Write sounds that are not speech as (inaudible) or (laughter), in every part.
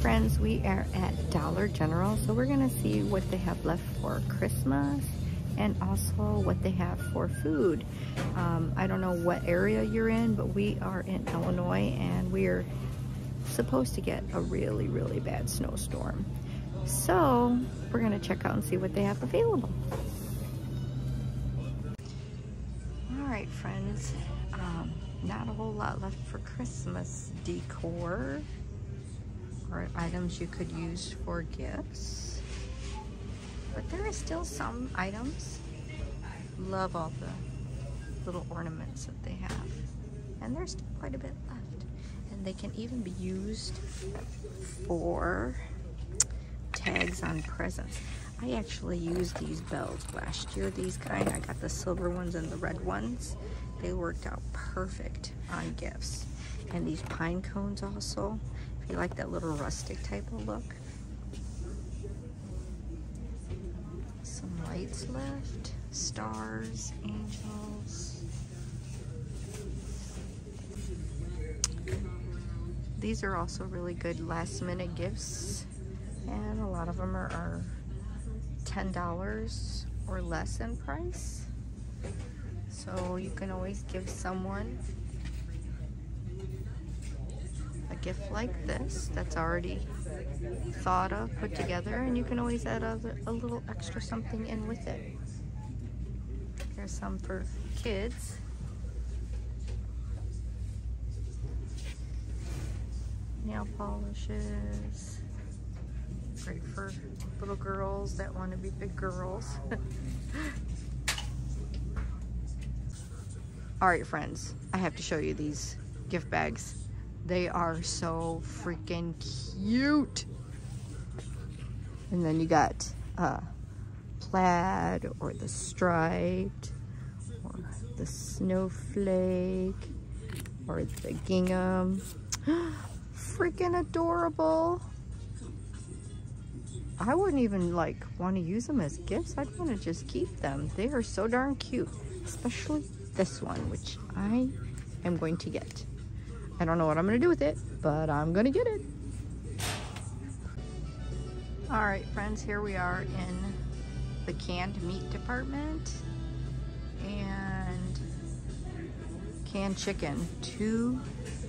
Friends, we are at Dollar General, so we're gonna see what they have left for Christmas and also what they have for food. Um, I don't know what area you're in, but we are in Illinois and we're supposed to get a really, really bad snowstorm. So we're gonna check out and see what they have available. All right, friends, um, not a whole lot left for Christmas decor or items you could use for gifts. But there are still some items. Love all the little ornaments that they have. And there's quite a bit left. And they can even be used for tags on presents. I actually used these bells last year, these kind. I got the silver ones and the red ones. They worked out perfect on gifts. And these pine cones also, if you like that little rustic type of look. Some lights left, stars, angels. These are also really good last minute gifts and a lot of them are, are $10 or less in price. So you can always give someone a gift like this that's already thought of, put together, and you can always add a, a little extra something in with it. Here's some for kids. Nail polishes. Great for little girls that want to be big girls. (laughs) All right, friends, I have to show you these gift bags. They are so freaking cute. And then you got uh, plaid or the striped or the snowflake or the gingham. (gasps) freaking adorable. I wouldn't even like want to use them as gifts. I'd want to just keep them. They are so darn cute, especially this one, which I am going to get. I don't know what I'm to do with it, but I'm to get it. All right, friends, here we are in the canned meat department. And canned chicken, two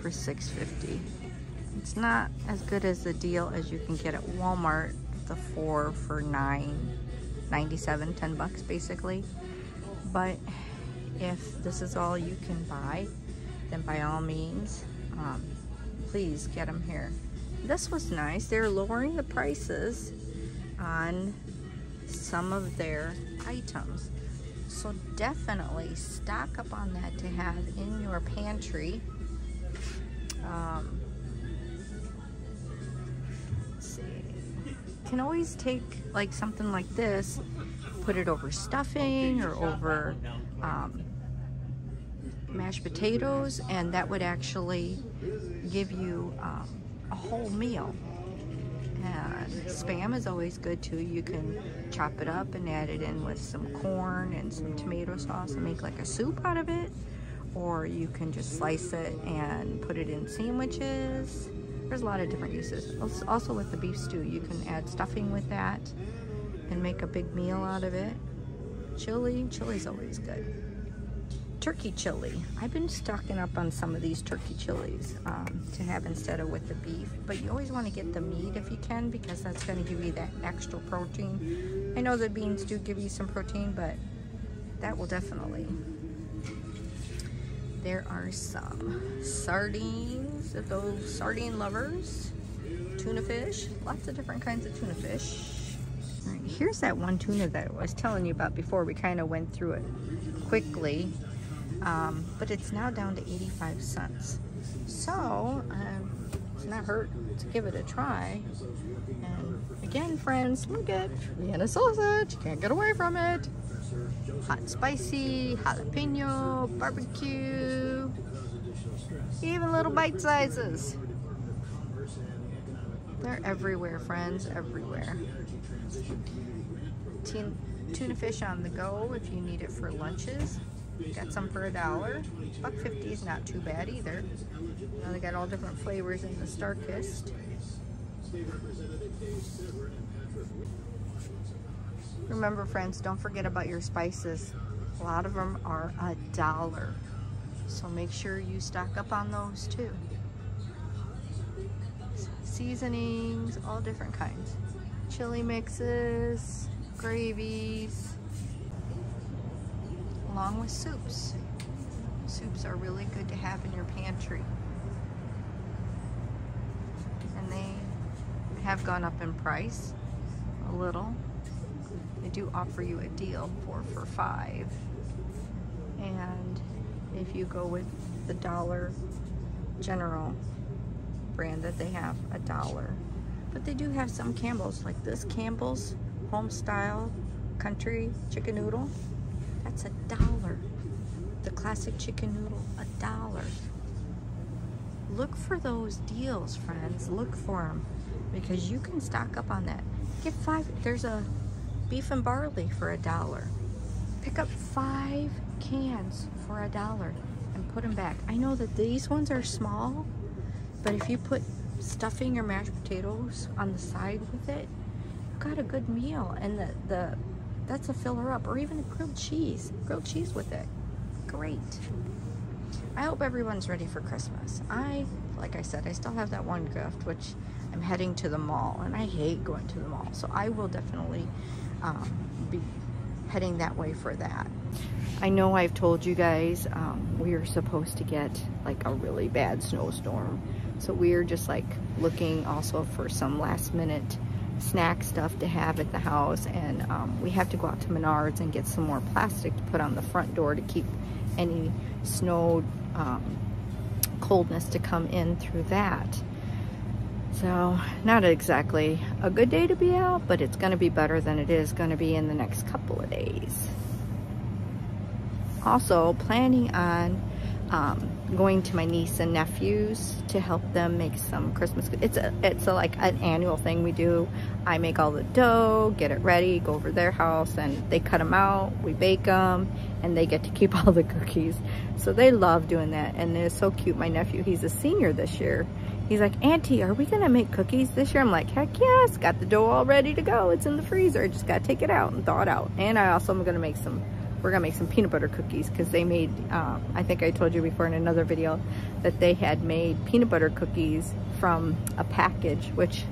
for 6.50. It's not as good as the deal as you can get at Walmart, the four for nine, 97, 10 bucks basically. But if this is all you can buy, then by all means, um, please get them here. This was nice. They're lowering the prices on some of their items. So definitely stock up on that to have in your pantry. Um, see. Can always take like something like this, put it over stuffing or over um, mashed potatoes, and that would actually give you um, a whole meal. And spam is always good too. You can chop it up and add it in with some corn and some tomato sauce and make like a soup out of it. Or you can just slice it and put it in sandwiches. There's a lot of different uses. Also with the beef stew, you can add stuffing with that and make a big meal out of it. Chili, chili's always good turkey chili. I've been stocking up on some of these turkey chilies um, to have instead of with the beef. But you always want to get the meat if you can because that's going to give you that extra protein. I know the beans do give you some protein, but that will definitely. There are some sardines, those sardine lovers, tuna fish, lots of different kinds of tuna fish. here's that one tuna that I was telling you about before. We kind of went through it quickly um, but it's now down to 85 cents. So, um, it's not hurt to give it a try. And again, friends, look at Vienna sausage. You can't get away from it. Hot spicy, jalapeno, barbecue, even little bite sizes. They're everywhere, friends, everywhere. Tuna fish on the go if you need it for lunches. Got some for a dollar. Buck fifty is not too bad either. Now they got all different flavors in the Starkist. Remember friends, don't forget about your spices. A lot of them are a dollar. So make sure you stock up on those too. Seasonings, all different kinds. Chili mixes, gravies, along with soups. Soups are really good to have in your pantry. And they have gone up in price a little. They do offer you a deal, four for five. And if you go with the Dollar General brand that they have, a dollar. But they do have some Campbell's, like this Campbell's Home Style Country Chicken Noodle. That's a dollar. The classic chicken noodle, a dollar. Look for those deals, friends. Look for them because you can stock up on that. Get five, there's a beef and barley for a dollar. Pick up five cans for a dollar and put them back. I know that these ones are small, but if you put stuffing or mashed potatoes on the side with it, you've got a good meal. And the, the that's a filler up. Or even a grilled cheese. Grilled cheese with it. Great. I hope everyone's ready for Christmas. I, like I said, I still have that one gift, which I'm heading to the mall. And I hate going to the mall. So I will definitely um, be heading that way for that. I know I've told you guys um, we are supposed to get like a really bad snowstorm. So we're just like looking also for some last minute snack stuff to have at the house. And um, we have to go out to Menards and get some more plastic to put on the front door to keep any snow um, coldness to come in through that. So not exactly a good day to be out, but it's going to be better than it is going to be in the next couple of days. Also planning on um, going to my niece and nephews to help them make some Christmas. It's a it's a, like an annual thing we do. I make all the dough, get it ready, go over their house, and they cut them out. We bake them, and they get to keep (laughs) all the cookies. So they love doing that, and it's so cute. My nephew, he's a senior this year, He's like, Auntie, are we gonna make cookies this year? I'm like, heck yes, got the dough all ready to go. It's in the freezer. Just gotta take it out and thaw it out. And I also am gonna make some, we're gonna make some peanut butter cookies because they made, um, I think I told you before in another video that they had made peanut butter cookies from a package, which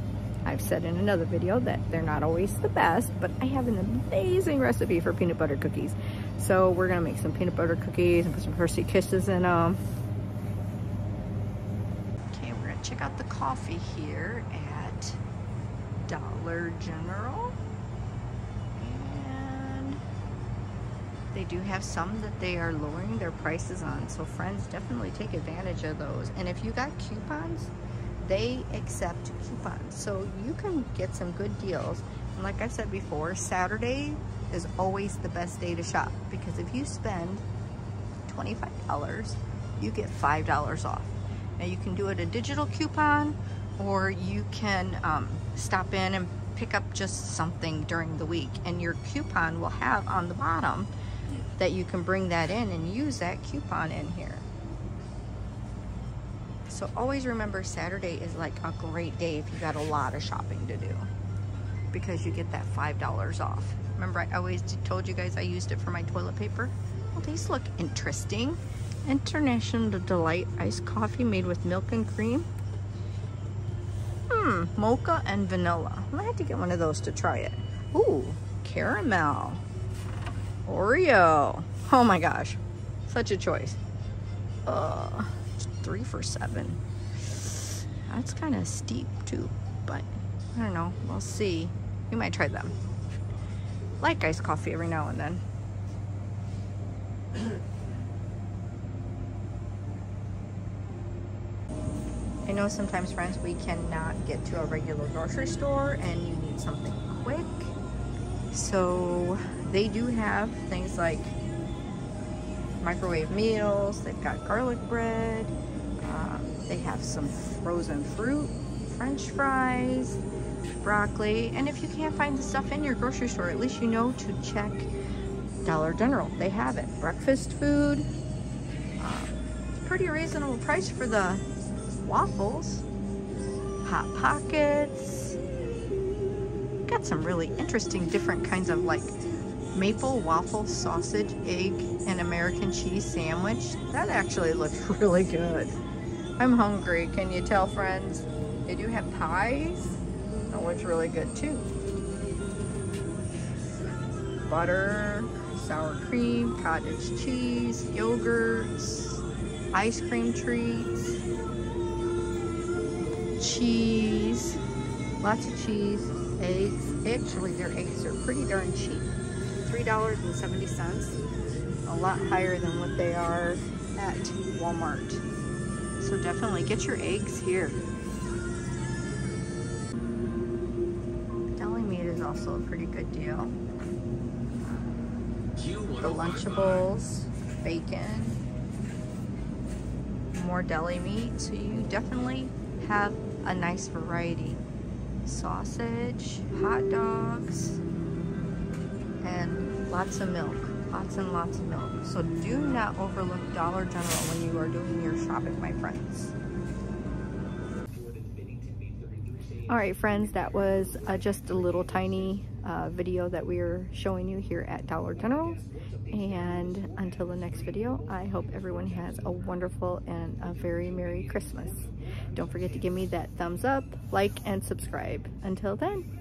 I've said in another video that they're not always the best, but I have an amazing recipe for peanut butter cookies. So we're gonna make some peanut butter cookies and put some Hershey Kisses in them Okay, we're gonna check out the coffee here at Dollar General. And they do have some that they are lowering their prices on. So friends, definitely take advantage of those. And if you got coupons, they accept coupons. So you can get some good deals. And like I said before, Saturday is always the best day to shop because if you spend $25, you get $5 off. Now you can do it a digital coupon or you can um, stop in and pick up just something during the week and your coupon will have on the bottom that you can bring that in and use that coupon in here. So always remember Saturday is like a great day if you got a lot of shopping to do because you get that $5 off. Remember I always told you guys I used it for my toilet paper? Well, these look interesting. International Delight iced coffee made with milk and cream. Hmm, mocha and vanilla. I have to get one of those to try it. Ooh, caramel. Oreo. Oh my gosh, such a choice. Uh, three for seven. That's kind of steep too, but I don't know. We'll see. We might try them. Like iced coffee every now and then. I know sometimes, friends, we cannot get to a regular grocery store and you need something quick. So they do have things like microwave meals. They've got garlic bread. Um, they have some frozen fruit, french fries, broccoli. And if you can't find the stuff in your grocery store, at least you know to check Dollar General. They have it. Breakfast food. Um, pretty reasonable price for the waffles. Hot Pockets. Got some really interesting different kinds of like maple waffle sausage, egg, and American cheese sandwich. That actually looks (laughs) really good. I'm hungry, can you tell friends? They do have pies. That looks really good too. Butter, sour cream, cottage cheese, yogurts, ice cream treats, cheese, lots of cheese, eggs. Actually, their eggs are pretty darn cheap. $3.70, a lot higher than what they are at Walmart. So definitely get your eggs here. Deli meat is also a pretty good deal. The Lunchables, bacon, more deli meat. So you definitely have a nice variety. Sausage, hot dogs, and lots of milk. Lots and lots of milk. So do not overlook Dollar General when you are doing your shopping, my friends. All right, friends, that was uh, just a little tiny uh, video that we are showing you here at Dollar General. And until the next video, I hope everyone has a wonderful and a very Merry Christmas. Don't forget to give me that thumbs up, like, and subscribe. Until then!